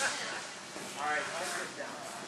All right, let's get down.